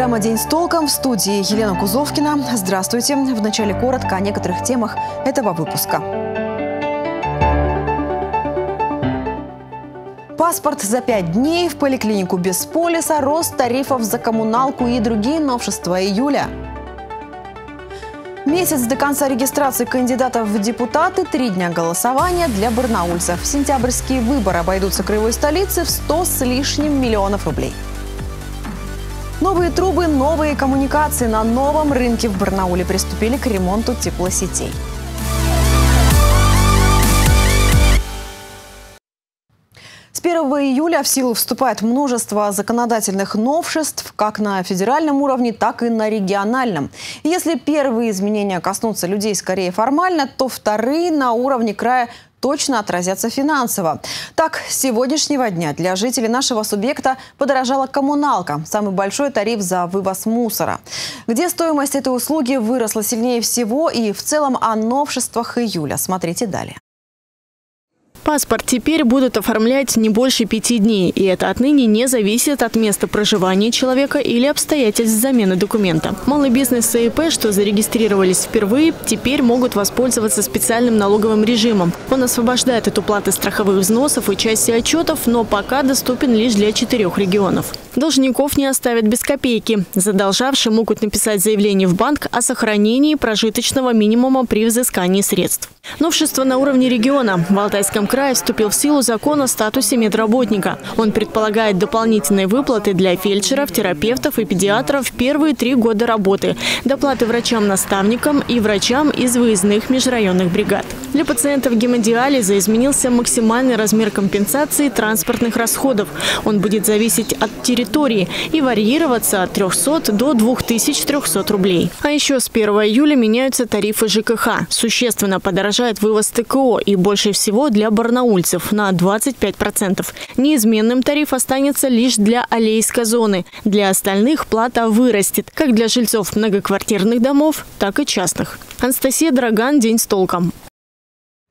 Программа «День с толком» в студии Елена Кузовкина. Здравствуйте. В начале коротко о некоторых темах этого выпуска. Паспорт за пять дней, в поликлинику без полиса, рост тарифов за коммуналку и другие новшества июля. Месяц до конца регистрации кандидатов в депутаты, три дня голосования для барнаульцев. Сентябрьские выборы обойдутся краевой столице в 100 с лишним миллионов рублей. Новые трубы, новые коммуникации на новом рынке в Барнауле приступили к ремонту теплосетей. С 1 июля в силу вступает множество законодательных новшеств как на федеральном уровне, так и на региональном. Если первые изменения коснутся людей скорее формально, то вторые на уровне края точно отразятся финансово. Так, с сегодняшнего дня для жителей нашего субъекта подорожала коммуналка. Самый большой тариф за вывоз мусора. Где стоимость этой услуги выросла сильнее всего и в целом о новшествах июля. Смотрите далее. Паспорт теперь будут оформлять не больше пяти дней, и это отныне не зависит от места проживания человека или обстоятельств замены документа. Малый бизнес и ИП, что зарегистрировались впервые, теперь могут воспользоваться специальным налоговым режимом. Он освобождает от уплаты страховых взносов и части отчетов, но пока доступен лишь для четырех регионов. Должников не оставят без копейки. Задолжавшие могут написать заявление в банк о сохранении прожиточного минимума при взыскании средств. Новшество на уровне региона. В Алтайском крае вступил в силу закон о статусе медработника. Он предполагает дополнительные выплаты для фельдшеров, терапевтов и педиатров в первые три года работы, доплаты врачам-наставникам и врачам из выездных межрайонных бригад. Для пациентов гемодиализа изменился максимальный размер компенсации транспортных расходов. Он будет зависеть от территории и варьироваться от 300 до 2300 рублей. А еще с 1 июля меняются тарифы ЖКХ. Существенно подорожает вывоз ТКО и больше всего для барнаульцев на 25%. Неизменным тариф останется лишь для аллейской зоны. Для остальных плата вырастет, как для жильцов многоквартирных домов, так и частных. Анастасия Драган, День с толком.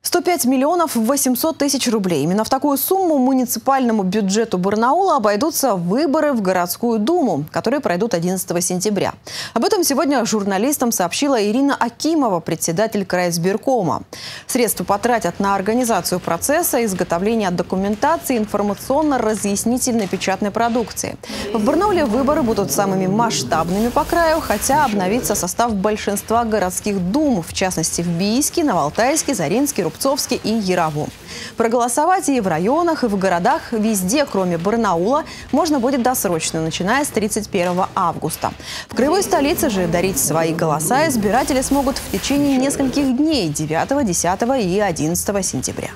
105 миллионов 800 тысяч рублей. Именно в такую сумму муниципальному бюджету Барнаула обойдутся выборы в городскую думу, которые пройдут 11 сентября. Об этом сегодня журналистам сообщила Ирина Акимова, председатель крайсбиркома. Средства потратят на организацию процесса, изготовление документации, информационно-разъяснительной печатной продукции. В Барнауле выборы будут самыми масштабными по краю, хотя обновится состав большинства городских дум, в частности в Бийске, Новоалтайске, Заринске, Рубцовске и Яровом. Проголосовать и в районах, и в городах везде, кроме Барнаула, можно будет досрочно, начиная с 31 августа. В краевой столице же дарить свои голоса избиратели смогут в течение нескольких дней 9, 10 и 11 сентября.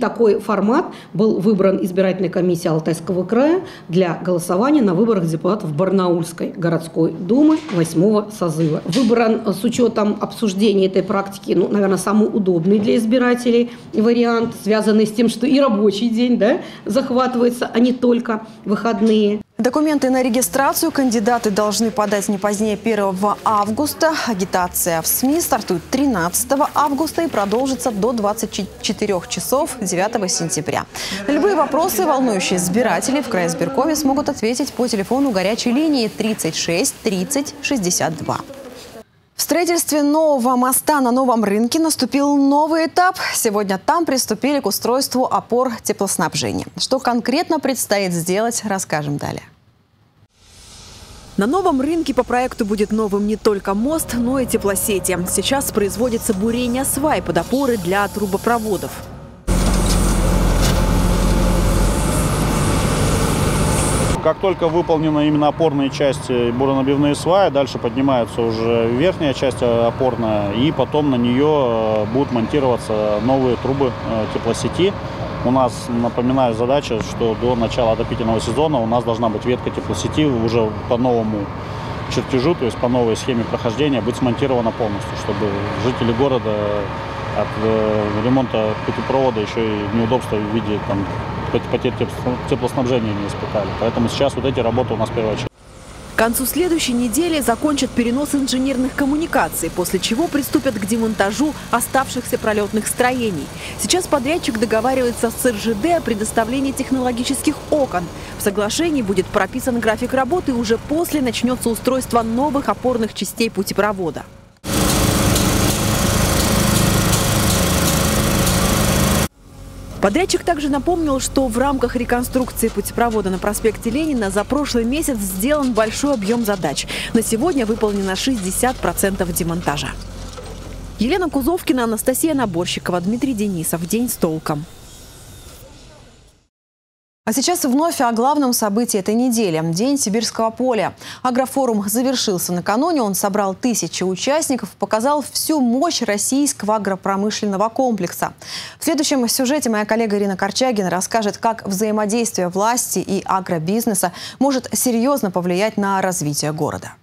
Такой формат был выбран избирательной комиссией Алтайского края для голосования на выборах депутатов Барнаульской городской думы 8 созыва. Выбран с учетом обсуждения этой практики, ну, наверное, самый удобный для избирателей вариант, связанный с тем, что и рабочий день да, захватывается, а не только выходные. Документы на регистрацию кандидаты должны подать не позднее 1 августа. Агитация в СМИ стартует 13 августа и продолжится до 24 часов 9 сентября. На любые вопросы, волнующие избирателей в Крае Сберкове смогут ответить по телефону горячей линии 36 30 62. В строительстве нового моста на новом рынке наступил новый этап. Сегодня там приступили к устройству опор теплоснабжения. Что конкретно предстоит сделать, расскажем далее. На новом рынке по проекту будет новым не только мост, но и теплосети. Сейчас производится бурение свай под опоры для трубопроводов. Как только выполнены именно опорные части буронабивные сваи, дальше поднимается уже верхняя часть опорная, и потом на нее э, будут монтироваться новые трубы э, теплосети. У нас, напоминаю, задача, что до начала отопительного сезона у нас должна быть ветка теплосети уже по новому чертежу, то есть по новой схеме прохождения быть смонтирована полностью, чтобы жители города от э, ремонта путепровода еще и неудобства в виде там, потерь теплоснабжения не испытали. Поэтому сейчас вот эти работы у нас в первую очередь. концу следующей недели закончат перенос инженерных коммуникаций, после чего приступят к демонтажу оставшихся пролетных строений. Сейчас подрядчик договаривается с РЖД о предоставлении технологических окон. В соглашении будет прописан график работы, и уже после начнется устройство новых опорных частей путепровода. Подрядчик также напомнил, что в рамках реконструкции путепровода на проспекте Ленина за прошлый месяц сделан большой объем задач. На сегодня выполнено 60% демонтажа. Елена Кузовкина, Анастасия Наборщикова, Дмитрий Денисов. День с толком. А сейчас вновь о главном событии этой недели – День Сибирского поля. Агрофорум завершился накануне. Он собрал тысячи участников, показал всю мощь российского агропромышленного комплекса. В следующем сюжете моя коллега Ирина Корчагина расскажет, как взаимодействие власти и агробизнеса может серьезно повлиять на развитие города.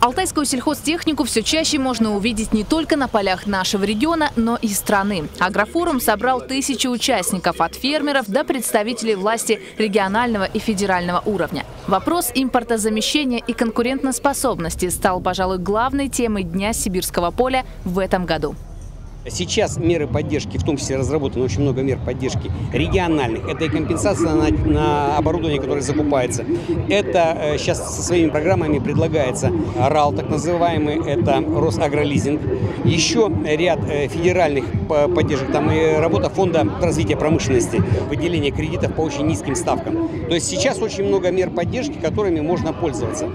Алтайскую сельхозтехнику все чаще можно увидеть не только на полях нашего региона, но и страны. Агрофорум собрал тысячи участников от фермеров до представителей власти регионального и федерального уровня. Вопрос импортозамещения и конкурентоспособности стал, пожалуй, главной темой Дня сибирского поля в этом году. Сейчас меры поддержки, в том числе разработано очень много мер поддержки региональных. Это и компенсация на, на оборудование, которое закупается. Это э, сейчас со своими программами предлагается РАЛ, так называемый, это Росагролизинг. Еще ряд э, федеральных поддержек. Там и работа фонда развития промышленности, выделение кредитов по очень низким ставкам. То есть сейчас очень много мер поддержки, которыми можно пользоваться.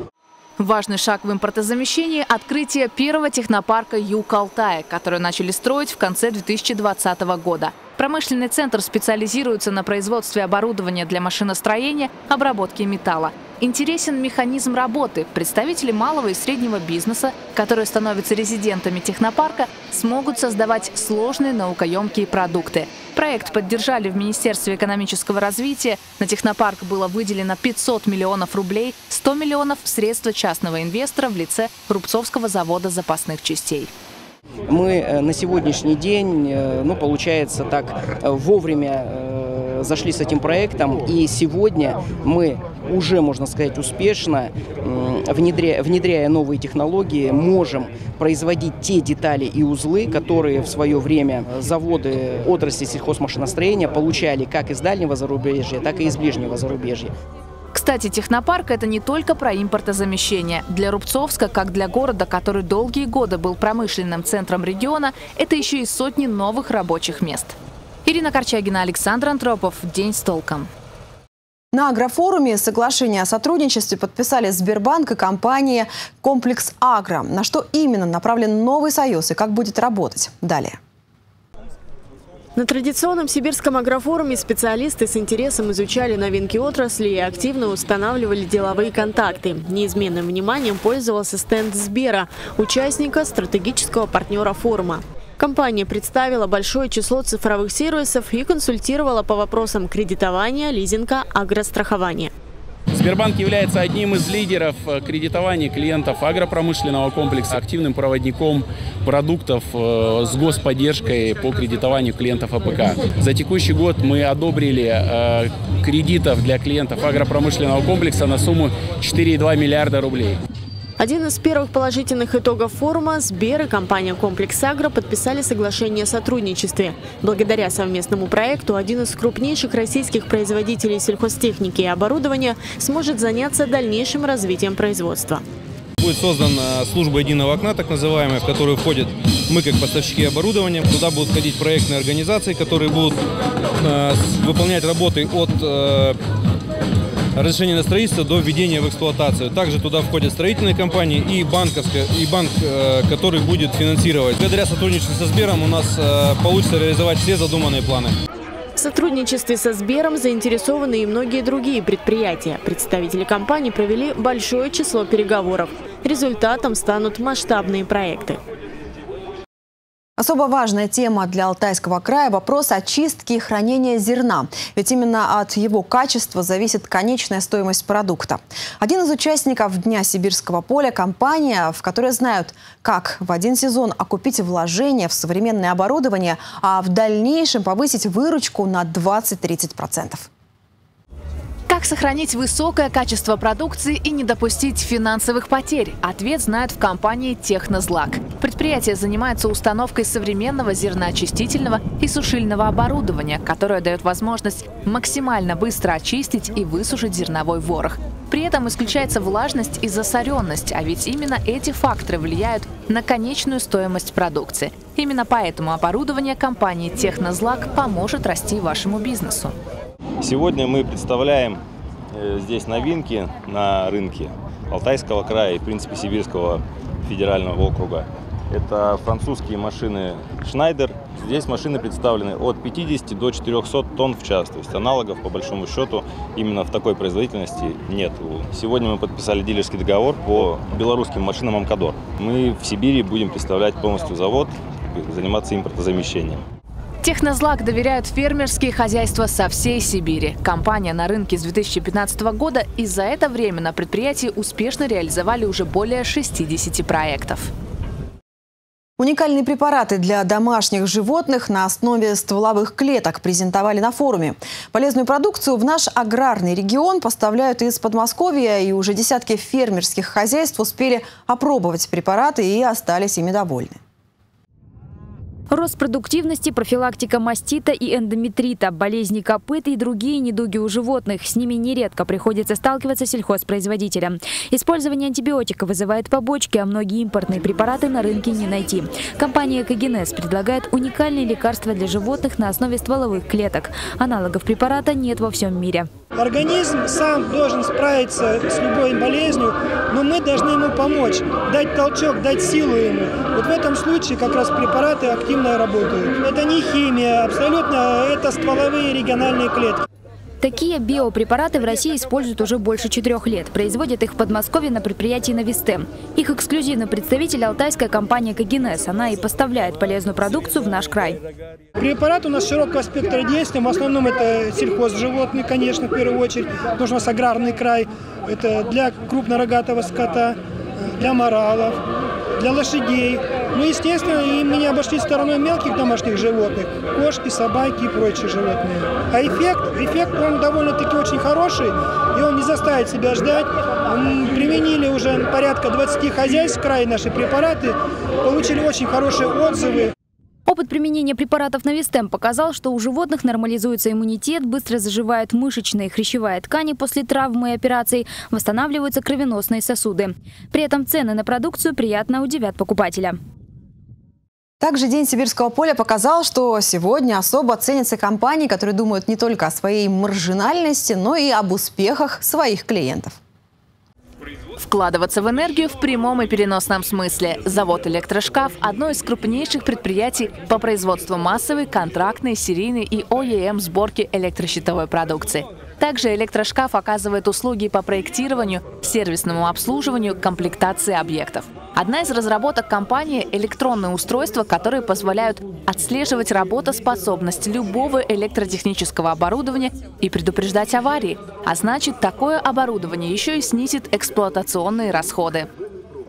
Важный шаг в импортозамещении – открытие первого технопарка Юг-Алтая, который начали строить в конце 2020 года. Промышленный центр специализируется на производстве оборудования для машиностроения, обработки металла. Интересен механизм работы. Представители малого и среднего бизнеса, которые становятся резидентами технопарка, смогут создавать сложные наукоемкие продукты. Проект поддержали в Министерстве экономического развития. На технопарк было выделено 500 миллионов рублей, 100 миллионов – средства частного инвестора в лице Рубцовского завода запасных частей. Мы э, на сегодняшний день, э, ну, получается так, э, вовремя зашли с этим проектом, и сегодня мы уже, можно сказать, успешно, внедряя, внедряя новые технологии, можем производить те детали и узлы, которые в свое время заводы отрасли сельхозмашиностроения получали как из дальнего зарубежья, так и из ближнего зарубежья. Кстати, технопарк – это не только про импортозамещение. Для Рубцовска, как для города, который долгие годы был промышленным центром региона, это еще и сотни новых рабочих мест. Ирина Корчагина, Александр Антропов. День с толком. На агрофоруме соглашение о сотрудничестве подписали Сбербанк и компания «Комплекс Агро». На что именно направлен новый союз и как будет работать? Далее. На традиционном сибирском агрофоруме специалисты с интересом изучали новинки отрасли и активно устанавливали деловые контакты. Неизменным вниманием пользовался стенд Сбера, участника стратегического партнера форума. Компания представила большое число цифровых сервисов и консультировала по вопросам кредитования, лизинга, агрострахования. Сбербанк является одним из лидеров э, кредитования клиентов агропромышленного комплекса, активным проводником продуктов э, с господдержкой по кредитованию клиентов АПК. За текущий год мы одобрили э, кредитов для клиентов агропромышленного комплекса на сумму 4,2 миллиарда рублей. Один из первых положительных итогов форума – Сбер и компания «Комплекс Агро» подписали соглашение о сотрудничестве. Благодаря совместному проекту один из крупнейших российских производителей сельхозтехники и оборудования сможет заняться дальнейшим развитием производства. Будет создана служба единого окна, так называемая, в которую входят мы как поставщики оборудования. Туда будут входить проектные организации, которые будут э, выполнять работы от э, разрешения на строительство до введения в эксплуатацию. Также туда входят строительные компании и банковская, и банк, э, который будет финансировать. Благодаря сотрудничеству со Сбером у нас э, получится реализовать все задуманные планы. В сотрудничестве со Сбером заинтересованы и многие другие предприятия. Представители компании провели большое число переговоров. Результатом станут масштабные проекты. Особо важная тема для Алтайского края – вопрос очистки и хранения зерна. Ведь именно от его качества зависит конечная стоимость продукта. Один из участников Дня Сибирского поля – компания, в которой знают, как в один сезон окупить вложения в современное оборудование, а в дальнейшем повысить выручку на 20-30%. Сохранить высокое качество продукции и не допустить финансовых потерь? Ответ знают в компании «Технозлак». Предприятие занимается установкой современного зерноочистительного и сушильного оборудования, которое дает возможность максимально быстро очистить и высушить зерновой ворох. При этом исключается влажность и засоренность, а ведь именно эти факторы влияют на конечную стоимость продукции. Именно поэтому оборудование компании «Технозлак» поможет расти вашему бизнесу. Сегодня мы представляем здесь новинки на рынке Алтайского края и, в принципе, Сибирского федерального округа. Это французские машины Schneider. Здесь машины представлены от 50 до 400 тонн в час. То есть аналогов, по большому счету, именно в такой производительности нет. Сегодня мы подписали дилерский договор по белорусским машинам «Амкадор». Мы в Сибири будем представлять полностью завод, заниматься импортозамещением. Технозлак доверяют фермерские хозяйства со всей Сибири. Компания на рынке с 2015 года и за это время на предприятии успешно реализовали уже более 60 проектов. Уникальные препараты для домашних животных на основе стволовых клеток презентовали на форуме. Полезную продукцию в наш аграрный регион поставляют из Подмосковья, и уже десятки фермерских хозяйств успели опробовать препараты и остались ими довольны. Рост продуктивности, профилактика мастита и эндометрита, болезни копыт и другие недуги у животных. С ними нередко приходится сталкиваться сельхозпроизводителям. Использование антибиотика вызывает побочки, а многие импортные препараты на рынке не найти. Компания Кагенес предлагает уникальные лекарства для животных на основе стволовых клеток. Аналогов препарата нет во всем мире. Организм сам должен справиться с любой болезнью, но мы должны ему помочь, дать толчок, дать силу ему. Вот в этом случае как раз препараты активно работают. Это не химия, абсолютно это стволовые региональные клетки. Такие биопрепараты в России используют уже больше четырех лет. Производят их в Подмосковье на предприятии «Навистем». Их эксклюзивный представитель – алтайская компания «Кагенес». Она и поставляет полезную продукцию в наш край. Препарат у нас широкого спектра действия. В основном это сельхозживотные, конечно, в первую очередь. Потому что у нас аграрный край. Это для крупнорогатого скота, для моралов, для лошадей. Ну, естественно, и мы обошли стороной мелких домашних животных, кошки, собаки и прочие животные. А эффект, эффект он довольно-таки очень хороший, и он не заставит себя ждать. Применили уже порядка 20 хозяйств в крае наши препараты, получили очень хорошие отзывы. Опыт применения препаратов Навистем показал, что у животных нормализуется иммунитет, быстро заживает мышечная и хрящевая ткани после травмы и операций, восстанавливаются кровеносные сосуды. При этом цены на продукцию приятно удивят покупателя. Также День сибирского поля показал, что сегодня особо ценятся компании, которые думают не только о своей маржинальности, но и об успехах своих клиентов. Вкладываться в энергию в прямом и переносном смысле. Завод «Электрошкаф» – одно из крупнейших предприятий по производству массовой, контрактной, серийной и ОЕМ сборки электрощитовой продукции. Также «Электрошкаф» оказывает услуги по проектированию, сервисному обслуживанию, комплектации объектов. Одна из разработок компании – электронные устройства, которые позволяют отслеживать работоспособность любого электротехнического оборудования и предупреждать аварии. А значит, такое оборудование еще и снизит эксплуатационные расходы.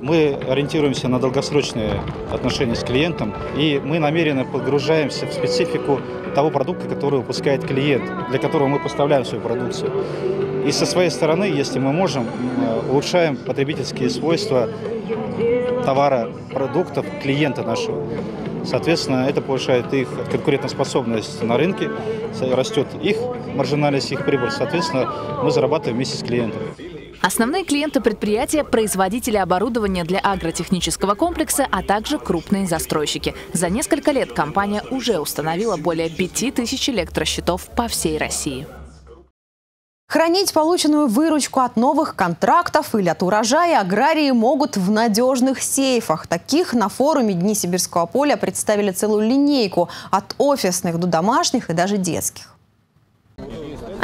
Мы ориентируемся на долгосрочные отношения с клиентом, и мы намеренно погружаемся в специфику того продукта, который выпускает клиент, для которого мы поставляем свою продукцию. И со своей стороны, если мы можем, улучшаем потребительские свойства товара, продуктов клиента нашего. Соответственно, это повышает их конкурентоспособность на рынке, растет их маржинальность, их прибыль. Соответственно, мы зарабатываем вместе с клиентом. Основные клиенты предприятия – производители оборудования для агротехнического комплекса, а также крупные застройщики. За несколько лет компания уже установила более 5000 электросчетов по всей России. Хранить полученную выручку от новых контрактов или от урожая аграрии могут в надежных сейфах. Таких на форуме Дни Сибирского поля представили целую линейку от офисных до домашних и даже детских.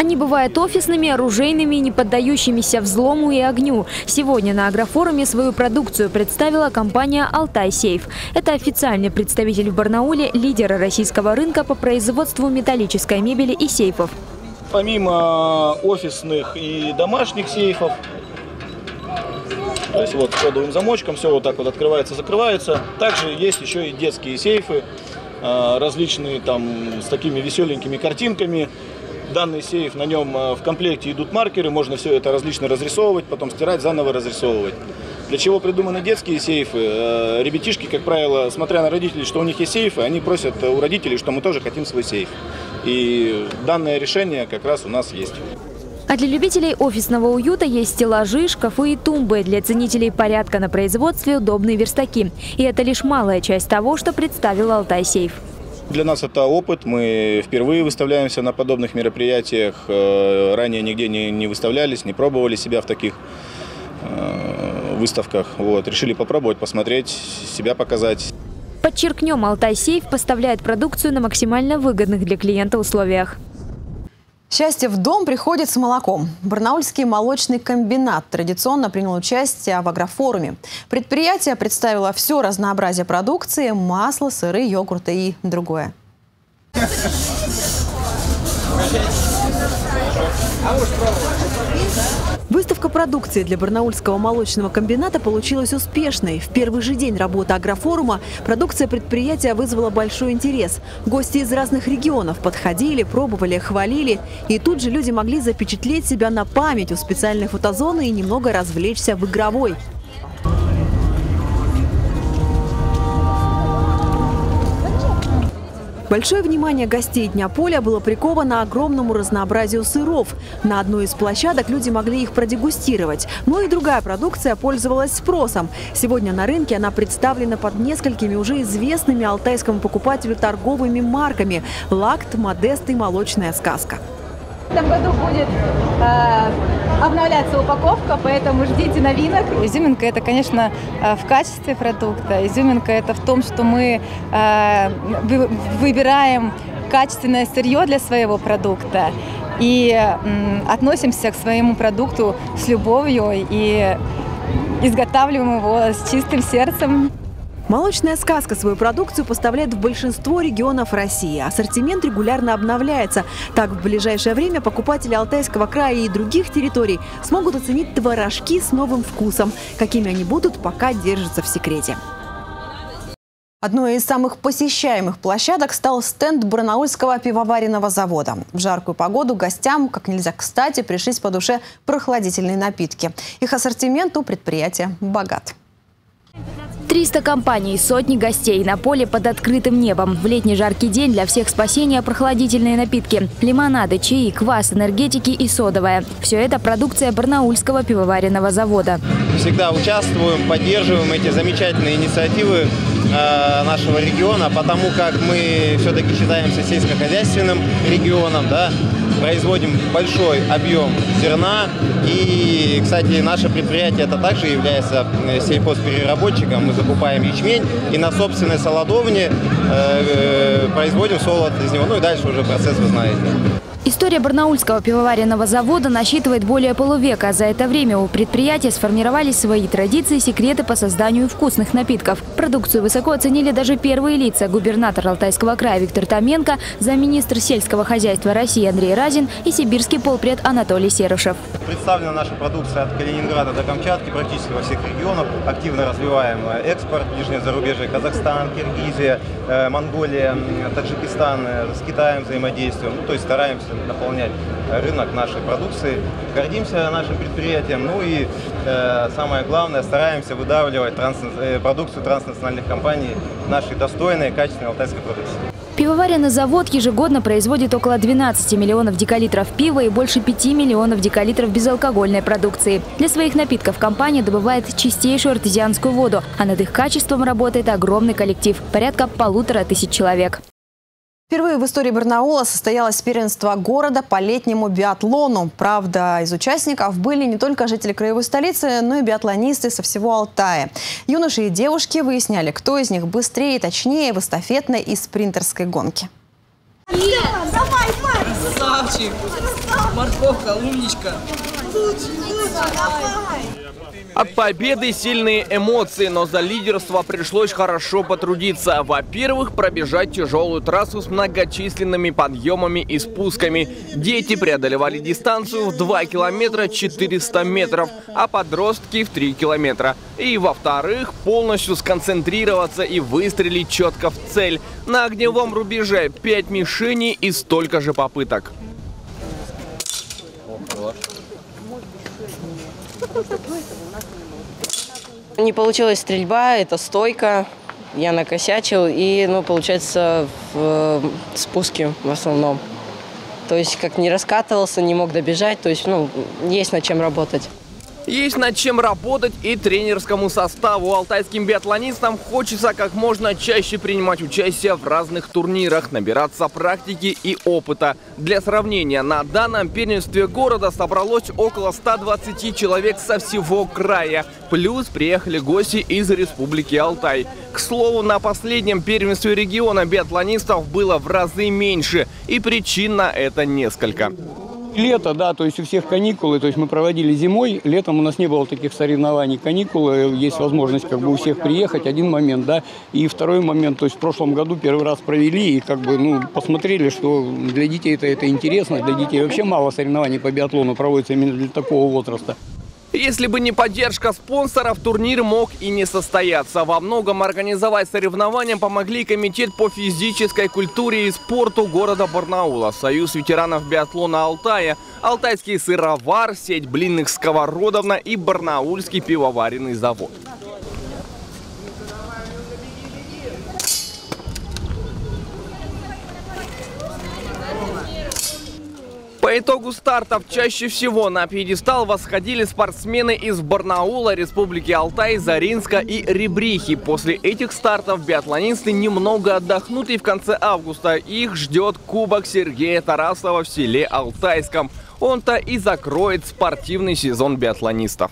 Они бывают офисными, оружейными не поддающимися взлому и огню. Сегодня на агрофоруме свою продукцию представила компания «Алтай Сейф». Это официальный представитель в Барнауле лидера российского рынка по производству металлической мебели и сейфов. Помимо офисных и домашних сейфов, то есть вот с кодовым замочком все вот так вот открывается, закрывается. Также есть еще и детские сейфы, различные там с такими веселенькими картинками, данный сейф, на нем в комплекте идут маркеры, можно все это различно разрисовывать, потом стирать, заново разрисовывать. Для чего придуманы детские сейфы? Ребятишки, как правило, смотря на родителей, что у них есть сейфы, они просят у родителей, что мы тоже хотим свой сейф. И данное решение как раз у нас есть. А для любителей офисного уюта есть стеллажи, шкафы и тумбы. Для ценителей порядка на производстве удобные верстаки. И это лишь малая часть того, что представил Алтай Сейф. Для нас это опыт. Мы впервые выставляемся на подобных мероприятиях. Э, ранее нигде не, не выставлялись, не пробовали себя в таких э, выставках. Вот. Решили попробовать, посмотреть, себя показать. Подчеркнем, Алтай Сейф поставляет продукцию на максимально выгодных для клиента условиях. Счастье в дом приходит с молоком. Барнаульский молочный комбинат традиционно принял участие в агрофоруме. Предприятие представило все разнообразие продукции – масло, сыры, йогурты и другое. Выставка продукции для Барнаульского молочного комбината получилась успешной. В первый же день работы агрофорума продукция предприятия вызвала большой интерес. Гости из разных регионов подходили, пробовали, хвалили. И тут же люди могли запечатлеть себя на память у специальной фотозоны и немного развлечься в игровой. Большое внимание гостей Дня поля было приковано огромному разнообразию сыров. На одной из площадок люди могли их продегустировать. Но и другая продукция пользовалась спросом. Сегодня на рынке она представлена под несколькими уже известными алтайскому покупателю торговыми марками «Лакт», «Модест» и «Молочная сказка». В этом году будет э, обновляться упаковка, поэтому ждите новинок. Изюминка это, конечно, э, в качестве продукта. Изюминка это в том, что мы э, выбираем качественное сырье для своего продукта и относимся к своему продукту с любовью и изготавливаем его с чистым сердцем. Молочная сказка свою продукцию поставляет в большинство регионов России. Ассортимент регулярно обновляется. Так, в ближайшее время покупатели Алтайского края и других территорий смогут оценить творожки с новым вкусом. Какими они будут, пока держатся в секрете. Одной из самых посещаемых площадок стал стенд Барнаульского пивоваренного завода. В жаркую погоду гостям, как нельзя кстати, пришлись по душе прохладительные напитки. Их ассортимент у предприятия богат. 300 компаний, сотни гостей на поле под открытым небом. В летний жаркий день для всех спасения прохладительные напитки. Лимонады, чаи, квас, энергетики и содовая. Все это продукция Барнаульского пивоваренного завода. Всегда участвуем, поддерживаем эти замечательные инициативы э, нашего региона, потому как мы все-таки считаемся сельскохозяйственным регионом, да, производим большой объем зерна. И, кстати, наше предприятие это также является э, сельхозпереработчиком. Мы закупаем ячмень и на собственной солодовне э, э, производим солод из него. Ну и дальше уже процесс вы знаете. История Барнаульского пивоваренного завода насчитывает более полувека. За это время у предприятия сформировались свои традиции и секреты по созданию вкусных напитков. Продукцию высоко оценили даже первые лица. Губернатор Алтайского края Виктор Томенко, замминистр сельского хозяйства России Андрей Разин и сибирский полпред Анатолий Серушев. Представлена наша продукция от Калининграда до Камчатки практически во всех регионах. Активно развиваем экспорт, ближнее зарубежье, Казахстан, Киргизия, э, Монголия, Таджикистан, э, с Китаем взаимодействуем. Ну, то есть стараемся наполнять рынок нашей продукции. Гордимся нашим предприятием, ну и э, самое главное, стараемся выдавливать транс, э, продукцию транснациональных компаний нашей достойной, качественной алтайской продукции. Пивоваренный завод ежегодно производит около 12 миллионов декалитров пива и больше 5 миллионов декалитров безалкогольной продукции. Для своих напитков компания добывает чистейшую артезианскую воду, а над их качеством работает огромный коллектив – порядка полутора тысяч человек. Впервые в истории Барнаула состоялось первенство города по летнему биатлону. Правда, из участников были не только жители краевой столицы, но и биатлонисты со всего Алтая. Юноши и девушки выясняли, кто из них быстрее и точнее в эстафетной и спринтерской гонке. Давай, Красавчик! Морковка, умничка! От победы сильные эмоции, но за лидерство пришлось хорошо потрудиться. Во-первых, пробежать тяжелую трассу с многочисленными подъемами и спусками. Дети преодолевали дистанцию в 2 километра 400 метров, а подростки в 3 километра. И во-вторых, полностью сконцентрироваться и выстрелить четко в цель. На огневом рубеже 5 мишеней и столько же попыток. О, хорош. Не получилась стрельба, это стойка. Я накосячил и, ну, получается, в э, спуске в основном. То есть как не раскатывался, не мог добежать. То есть, ну, есть над чем работать. Есть над чем работать и тренерскому составу. Алтайским биатлонистам хочется как можно чаще принимать участие в разных турнирах, набираться практики и опыта. Для сравнения, на данном первенстве города собралось около 120 человек со всего края. Плюс приехали гости из Республики Алтай. К слову, на последнем первенстве региона биатлонистов было в разы меньше. И причин на это несколько. Лето, да, то есть у всех каникулы, то есть мы проводили зимой, летом у нас не было таких соревнований, каникулы, есть возможность как бы у всех приехать, один момент, да, и второй момент, то есть в прошлом году первый раз провели и как бы, ну, посмотрели, что для детей это, это интересно, для детей вообще мало соревнований по биатлону проводится именно для такого возраста. Если бы не поддержка спонсоров, турнир мог и не состояться. Во многом организовать соревнования помогли Комитет по физической культуре и спорту города Барнаула, Союз ветеранов биатлона Алтая, Алтайский сыровар, сеть блинных сковородовна и Барнаульский пивоваренный завод. По итогу стартов чаще всего на пьедестал восходили спортсмены из Барнаула, Республики Алтай, Заринска и Ребрихи. После этих стартов биатлонисты немного отдохнут и в конце августа их ждет Кубок Сергея Тарасова в селе Алтайском. Он-то и закроет спортивный сезон биатлонистов.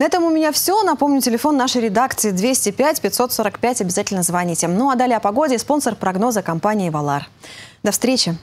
На этом у меня все. Напомню, телефон нашей редакции 205-545. Обязательно звоните. Ну а далее о погоде. Спонсор прогноза компании «Валар». До встречи.